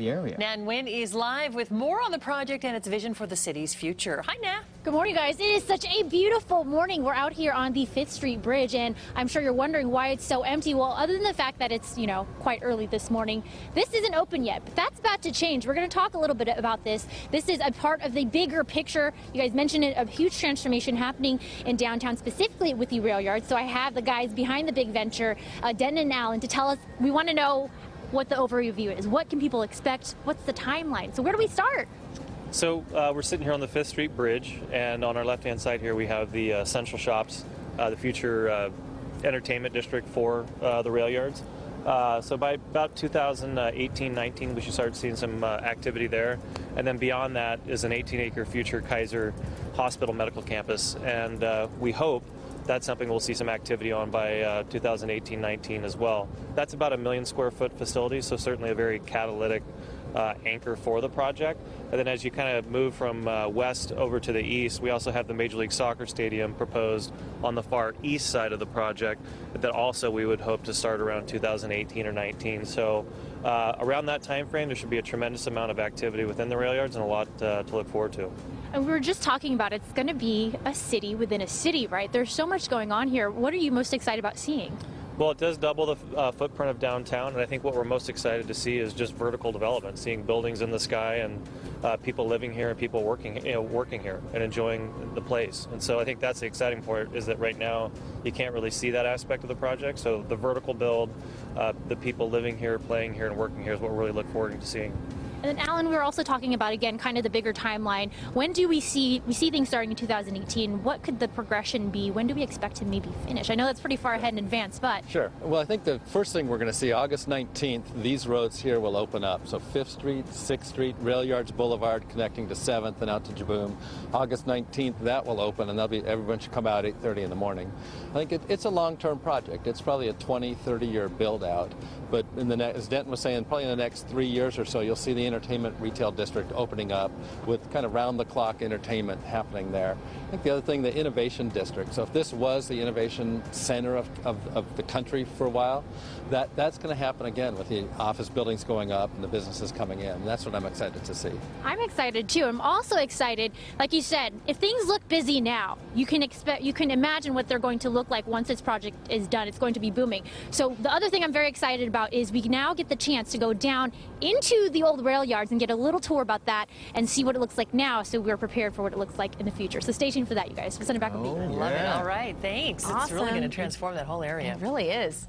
the area. Nha Nguyen is live with more on the project and its vision for the city's future. Hi, Nha. Good morning, guys. It is such a beautiful morning. We're out here on the Fifth Street Bridge, and I'm sure you're wondering why it's so empty. Well, other than the fact that it's, you know, quite early this morning, this isn't open yet, but that's about to change. We're going to talk a little bit about this. This is a part of the bigger picture. You guys mentioned it, a huge transformation happening in downtown, specifically with the rail yard. So I have the guys behind the big venture, uh, Denton and Alan, to tell us. We want to know what the overview is. What can people expect? What's the timeline? So where do we start? So uh, we're sitting here on the Fifth Street Bridge, and on our left-hand side here we have the uh, Central Shops, uh, the future uh, entertainment district for uh, the rail yards. Uh, so by about 2018-19, we should start seeing some activity there, and then beyond that is an 18-acre future Kaiser Hospital medical campus, and we hope that's something we'll see some activity on by uh, 2018-19 as well. That's about a million square foot facility, so certainly a very catalytic uh, anchor for the project. And then as you kind of move from uh, west over to the east, we also have the Major League Soccer Stadium proposed on the far east side of the project that also we would hope to start around 2018 or 19. So uh, around that time frame, there should be a tremendous amount of activity within the rail yards and a lot uh, to look forward to. And we were just talking about it's going to be a city within a city, right? There's so much going on here. What are you most excited about seeing? Well, it does double the uh, footprint of downtown, and I think what we're most excited to see is just vertical development, seeing buildings in the sky and uh, people living here and people working, you know, working here and enjoying the place. And so I think that's the exciting part is that right now you can't really see that aspect of the project. So the vertical build, uh, the people living here, playing here, and working here is what we're really look forward to seeing. And then, Alan, we were also talking about again, kind of the bigger timeline. When do we see we see things starting in 2018? What could the progression be? When do we expect to maybe finish? I know that's pretty far ahead in advance, but sure. Well, I think the first thing we're going to see August 19th. These roads here will open up. So Fifth Street, Sixth Street, Rail Yards Boulevard connecting to Seventh and out to Jibboom. August 19th, that will open, and that'll be everyone should come out 8:30 in the morning. I think it, it's a long-term project. It's probably a 20, 30 year build out. But in the next, as Denton was saying, probably in the next three years or so, you'll see the entertainment retail district opening up with kind of round-the-clock entertainment happening there. I think the other thing, the innovation district. So if this was the innovation center of, of, of the country for a while, that, that's going to happen again with the office buildings going up and the businesses coming in. That's what I'm excited to see. I'm excited too. I'm also excited, like you said, if things look busy now, you can expect, you can imagine what they're going to look like once this project is done. It's going to be booming. So the other thing I'm very excited about is we now get the chance to go down into the old rail yards and get a little tour about that and see what it looks like now so we're prepared for what it looks like in the future. So stay tuned for that, you guys. We'll send it back oh, with me. I love it. All right. Thanks. Awesome. It's really going to transform that whole area. It really is.